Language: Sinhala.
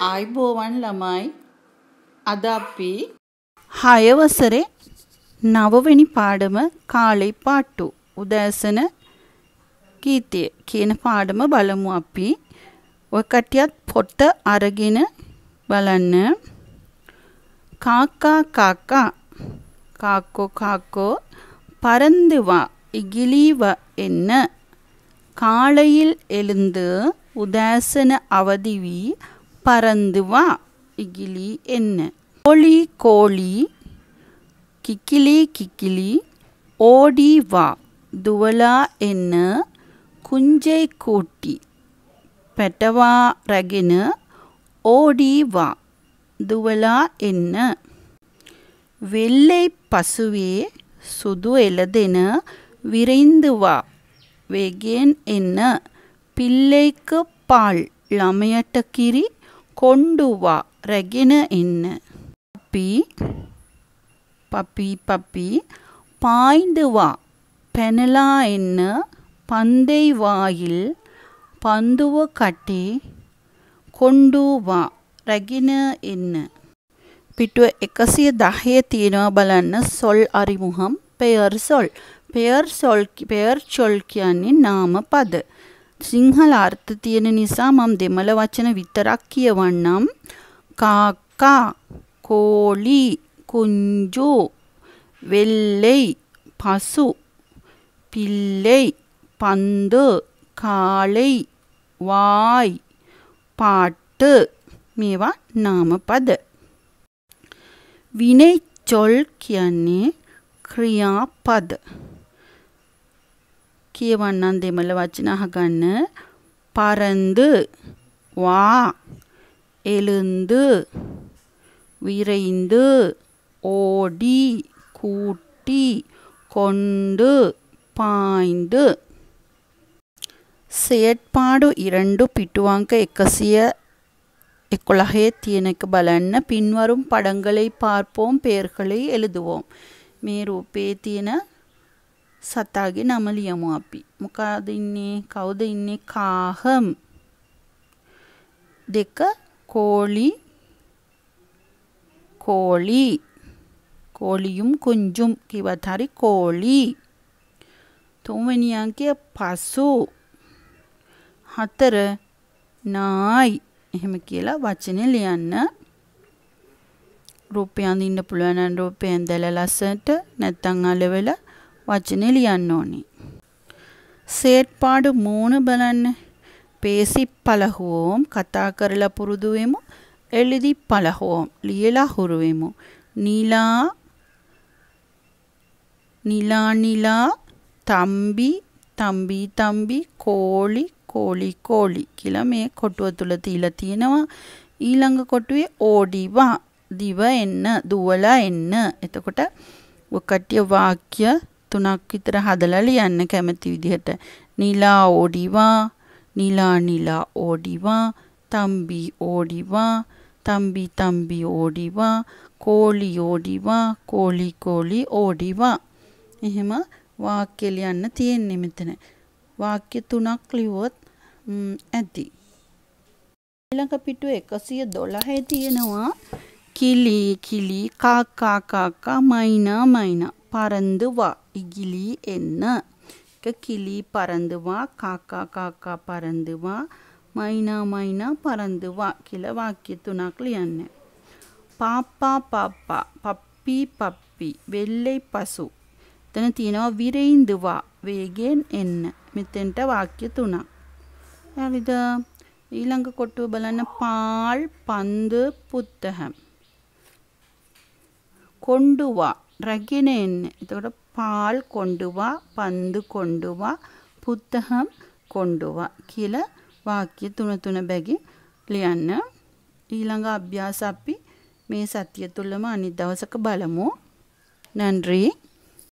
ආයිබෝවන් ළමයි අද අපි හයවසරේ නවවෙනි පාඩම කාලේ පාට්ටු උදෑසන ගීතය කියන පාඩම බලමු අපි. ඔය කට්ටියත් පොත අරගෙන බලන්න. காக்கா காக்கா காக்கோ காக்கோ பறந்து வா இகிலீவ என்ன காலையில் எழுந்து உதாசன அவதிவி பறந்து வா இகிலி என்ன கோழி கோழி கிக்கிலி கிக்கிலி ஓடி வா දුවලා එන්න කුංජෙයි කූට්ටි පැටවා රැගෙන ඕඩීවා දුවලා එන්න වෙල්ලෙයි පසුවේ සුදු එළදෙන විරින්දුවා වේගෙන් එන්න පිල්ලෙයික පාල් ළමයට කිරි කොණ්ඩුවා රැගෙන එන්න. අපි පපි පපි පායින්දුවා පැනලා එන්න. පන්දෙයි වායිල් පන්දුව කටේ කොණ්ඩුවා රැගෙන එන්න. පිටුව එකසිය දහය තියෙනවා බලන්න. සොල් අරිමුහම් පෙයර් සොල්. පෙයර් සොල් පෙයර් චොල් කියන්නේ නාම පද. සිංහල අර්ථ තියෙන නිසා මම දෙමළ වචන විතරක් කියවන්නම්. කාකා කෝලි කුංජු වෙල්ලෙයි පසු පිල්ලෙයි පන්දු කාලෙයි වායි පාට මේවා නාමපද. විනය චොල් කියන්නේ ක්‍රියාපද. කියවන්නම් දෙමළ වචන අහගන්න பறந்து வா எழுந்து விரைந்து ஓடி கூட்டி கொண்டு පායින්ද සේට්පාඩු ඉරන්ඩු පිටුවංක එකසිය එකොළහේ තියෙන එක බලන්න පින්වරුම් පඩංගලයි පාර්පෝම් පේර්කලයි එළදුවෝම් මේ රූපේ තියෙන සතාගේ නම ලියමු අපි. මොකද ඉන්නේ? කවුද ඉන්නේ? කාහම්. දෙක කෝලි. කෝලි. කෝලියුම් කුංජුම් කිව්වත් හරි කෝලි. තුන්වෙනි අංකය පසු. හතර නායි. එහෙම කියලා වචනේ ලියන්න. රූපය අඳින්න පුළුවන් නම් රූපය ඇඳලා ලස්සනට නැත්නම් අලවල වචනේ ලියන්න ඕනේ. සේට් පාඩු මූණ බලන්න. පේසි පළහුවෝම් කතා කරලා පුරුදු වෙමු. එළිදි පළහුවෝම් ලියලා හුරු වෙමු. නීලා නිලා නිලා තම්බි තම්බි තම්බි කෝලි කෝලි කෝලි කියලා මේ කොටුව තුල තියලා තියෙනවා ඊළඟ කොටුවේ ඕඩිවා දිව එන්න දුවලා එන්න එතකොට ඔකට්ටිය වාක්‍ය තුනක් විතර හදලා ලියන්න කැමති විදිහට නිලා ඕඩිවා නිලා නිලා ඕඩිවා තම්බි ඕඩිවා තම්බි තම්බි ඕඩිවා කෝලි ඕඩිවා කෝලි කෝලි ඕඩිවා එහෙම වාක්‍ය ලියන්න තියෙන්නේ මෙතන. වාක්‍ය තුනක් ලිව්වොත් ඇති. ඊළඟ පිටුව 112 තියෙනවා කිලි කිලි කාකා කාකා මයිනා මයිනා පරන්දු වා ඉගිලි එන්න. එක කිලි පරන්දු වා කාකා කාකා පරන්දු වා මයිනා මයිනා පරන්දු වා කියලා වාක්‍ය තුනක් ලියන්න. පාප්පා පාප්පා පප්පි පප්පි වෙල්ලේ පසු එතන තියෙනවා විරේන්දුවා වේගෙන් එන්න. මෙතෙන්ට වාක්‍ය තුනක්. හරිද? ඊළඟ කොටුව බලන්න පාල් පන්දු පුත්තහම්. කොණ්ඩුවා රැගෙන එන්න. එතකොට පාල් කොණ්ඩුවා පන්දු කොණ්ඩුවා පුත්තහම් කොණ්ඩුවා කියලා වාක්‍ය තුන තුන බැගින් ලියන්න. ඊළඟ අභ්‍යාස අපි මේ සතිය තුළම අනිත් දවසක බලමු. නන්රි